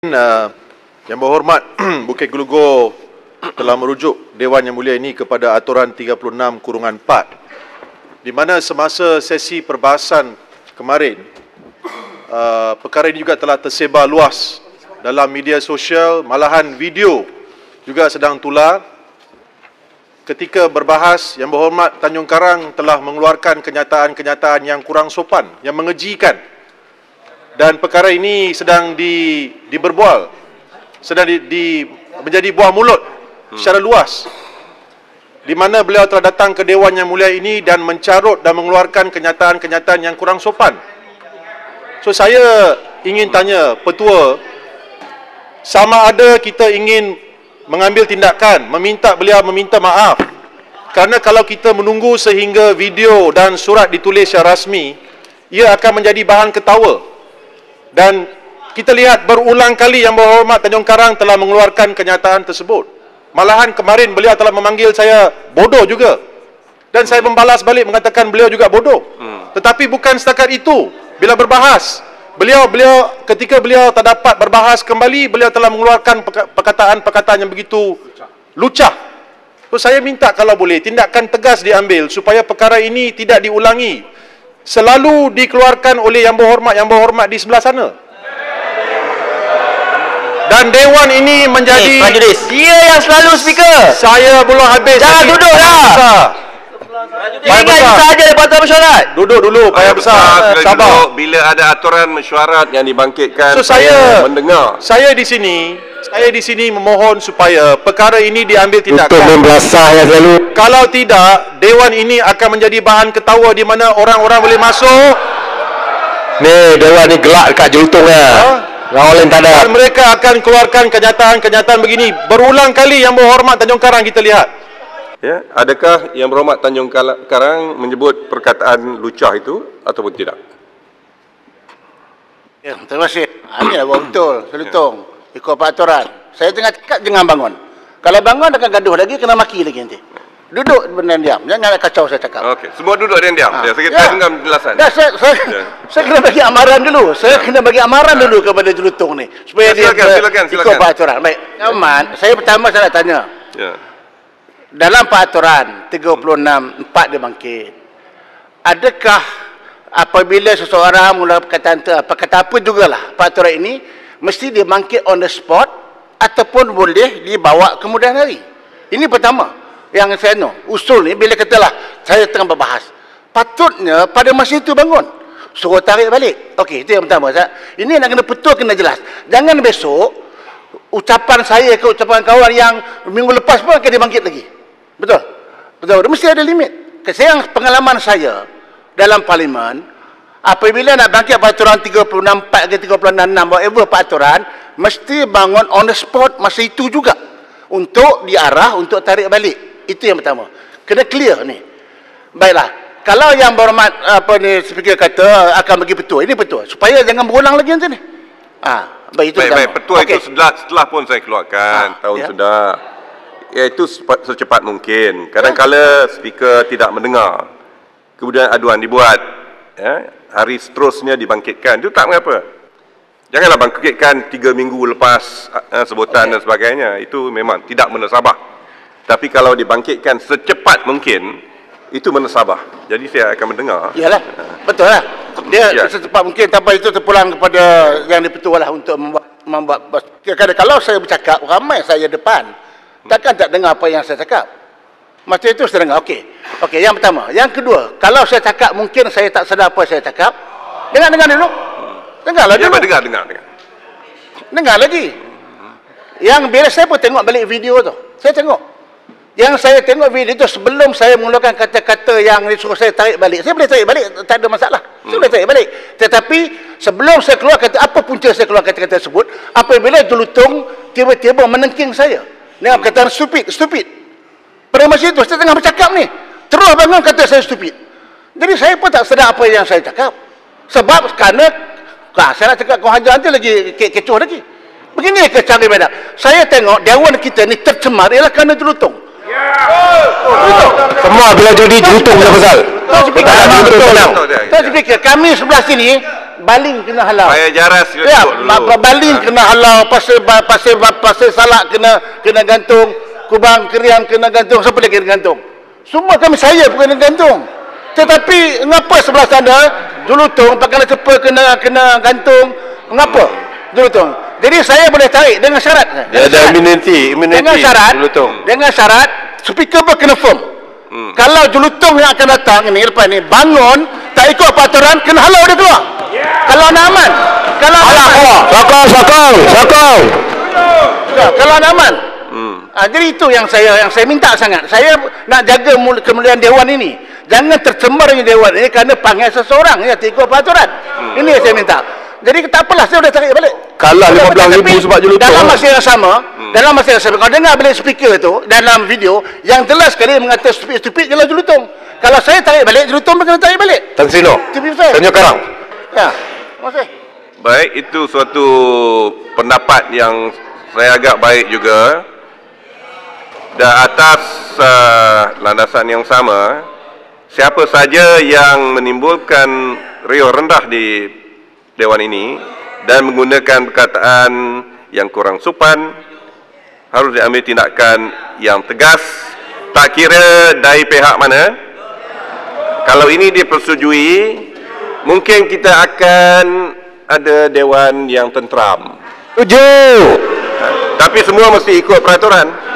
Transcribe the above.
Uh, yang berhormat Bukit Gelugur telah merujuk Dewan Yang Mulia ini kepada aturan 36 kurungan 4 di mana semasa sesi perbahasan kemarin uh, perkara ini juga telah tersebar luas dalam media sosial malahan video juga sedang tular. Ketika berbahas Yang Berhormat Tanjung Karang telah mengeluarkan kenyataan-kenyataan yang kurang sopan yang mengejikan dan perkara ini sedang di diberbual sedang di, di menjadi buah mulut secara luas. Di mana beliau telah datang ke dewan yang mulia ini dan mencarut dan mengeluarkan kenyataan-kenyataan yang kurang sopan. So saya ingin tanya petua sama ada kita ingin mengambil tindakan meminta beliau meminta maaf? Kerana kalau kita menunggu sehingga video dan surat ditulis secara rasmi ia akan menjadi bahan ketawa dan kita lihat berulang kali yang berhormat Tanjung Karang telah mengeluarkan kenyataan tersebut. Malahan kemarin beliau telah memanggil saya bodoh juga. Dan saya membalas balik mengatakan beliau juga bodoh. Hmm. Tetapi bukan setakat itu. Bila berbahas, beliau beliau ketika beliau tak dapat berbahas kembali, beliau telah mengeluarkan perkataan-perkataan yang begitu lucah. So, saya minta kalau boleh tindakan tegas diambil supaya perkara ini tidak diulangi selalu dikeluarkan oleh yang berhormat yang berhormat di sebelah sana. Dan dewan ini menjadi hey, Dia yang selalu speaker. Saya belum habis. Jangan duduk dah. Ingat itu sahaja daripada mesyuarat. Duduk dulu, payah besar. Sabar. Bila ada aturan mesyuarat yang dibangkitkan, so, saya mendengar. Saya di sini, saya di sini memohon supaya perkara ini diambil tindakan. Untuk membelasah ya selalu. Kalau tidak, dewan ini akan menjadi bahan ketawa di mana orang-orang boleh masuk. Ni dewan ni gelak dekat jultung ya. Ha? Rawalin tak ada. Dan mereka akan keluarkan kenyataan-kenyataan begini. Berulang kali yang berhormat Tanjung Karang kita lihat. Ya, adakah yang berhormat Tanjung Karang menyebut perkataan lucah itu ataupun tidak? Ya, terima kasih. Ini adalah betul, selutong ikut peraturan. Saya tengah cakap jangan bangun. Kalau bangun akan gaduh lagi kena maki lagi nanti. Duduk benar diam. Jangan kacau saya cakap. Okey, semua duduk dan diam. Ha. Ya, saya, ya. dengar penjelasan. Ya, saya, saya, ya. saya kena bagi amaran dulu. Saya ya. kena bagi amaran ya. dulu kepada jelutong ni supaya ya, silakan, dia silakan, silakan. ikut peraturan. Baik. Aman. Saya pertama saya nak tanya. Ya. Dalam peraturan 36 4 dia bangkit. Adakah apabila seseorang mula perkataan apa kata apa jugalah peraturan ini mesti dia bangkit on the spot ataupun boleh dibawa kemudian hari. Ini pertama yang saya know. Usul ni bila katalah saya tengah berbahas. Patutnya pada masa itu bangun. Suruh tarik balik. Okey, itu yang pertama. Ini nak kena betul, kena jelas. Jangan besok ucapan saya ke ucapan kawan yang minggu lepas pun akan dibangkit lagi. Betul? Betul. Mesti ada limit. Saya pengalaman saya dalam parlimen, apabila nak bangkit peraturan 36 ke 36 whatever peraturan mesti bangun on the spot masa itu juga. Untuk diarah untuk tarik balik. Itu yang pertama. Kena clear ni. Baiklah. Kalau yang berhormat apa ni speaker kata akan bagi petua. Ini petua. Supaya jangan berulang lagi nanti ni. Ha, baik itu baik, baik. Petua okay. itu setelah, setelah pun saya keluarkan. Ha, tahun ya. sudah iaitu secepat mungkin kadang-kala ya. speaker tidak mendengar kemudian aduan dibuat ya hari seterusnya dibangkitkan. Itu tak mengapa. Janganlah bangkitkan tiga minggu lepas uh, sebutan okay. dan sebagainya. Itu memang tidak menasabah. Tapi kalau dibangkitkan secepat mungkin, itu menasabah. Jadi saya akan mendengar. Iyalah, betul lah. Dia ya. secepat mungkin tanpa itu terpulang kepada yang dipetua lah untuk membuat, membuat kadang kalau saya bercakap, ramai saya depan. Takkan tak dengar apa yang saya cakap. Macam itu saya dengar. Okey. Okey, yang pertama. Yang kedua, kalau saya cakap mungkin saya tak sedar apa saya cakap. Dengar-dengar dulu. Dengarlah dulu. Ya, dengar, dengar, dengar. Dengar lagi. Yang bila saya pun tengok balik video tu. Saya tengok. Yang saya tengok video itu sebelum saya mengeluarkan kata-kata yang disuruh saya tarik balik. Saya boleh tarik balik, tak ada masalah. Saya hmm. boleh tarik balik. Tetapi sebelum saya keluar kata apa punca saya keluar kata-kata tersebut, apabila jelutong tiba-tiba menengking saya. Dengan kata stupid, stupid. Pada masa itu saya tengah bercakap ni. Terus bangun kata saya stupid. Jadi saya pun tak sedar apa yang saya cakap. Sebab kerana lah, saya nak cakap kau hajar nanti lagi ke kecoh lagi. Begini ke cara beda. Saya tengok dewan kita ni tercemar ialah kerana jelutung. Ya. Oh, Semua bila jadi jelutung punya pasal. Tak fikir kami sebelah sini baling kena halau. Bayar jaras ya, dulu. baling ha. kena halau, pasir pasir pasir salak kena kena gantung, kubang keriam kena gantung, siapa lagi kena gantung? Semua kami saya pun kena gantung. Tetapi ngapa sebelah sana Julutong pakai cepat kena kena gantung ngapa Julutong jadi saya boleh tarik dengan syarat dia ada immunity immunity dengan syarat Julutong dengan syarat speaker pun kena firm hmm. kalau Julutong yang akan datang ini lepas ni bangun tak ikut peraturan kena halau dia keluar. Kalau nak aman. Kalau keluar sokong sokong sokong. Kalau nak aman. Hmm. ha, jadi itu yang saya yang saya minta sangat. Saya nak jaga kemuliaan Dewan ini. Jangan tercemar dengan Dewan ini kerana panggil seseorang. Ya ikut peraturan. Hmm. ini yang saya minta. Jadi tak apalah saya sudah tarik balik. Kalah 15 ribu sebab jelutong dalam masa yang sama hmm. dalam masa yang sama kalau dengar balik speaker itu dalam video yang jelas sekali mengatakan stupid-stupid jelas jelutong kalau saya tarik balik jelutong pun kena tarik balik. Tan Sino Tanjung Karang ya terima kasih. Baik itu suatu pendapat yang saya agak baik juga. Dan atas uh, landasan yang sama siapa saja yang menimbulkan rio rendah di dewan ini dan menggunakan perkataan yang kurang sopan harus diambil tindakan yang tegas. Tak kira dari pihak mana. Kalau ini dipersetujui mungkin kita akan ada dewan yang tentram. Tujuh. Tapi semua mesti ikut peraturan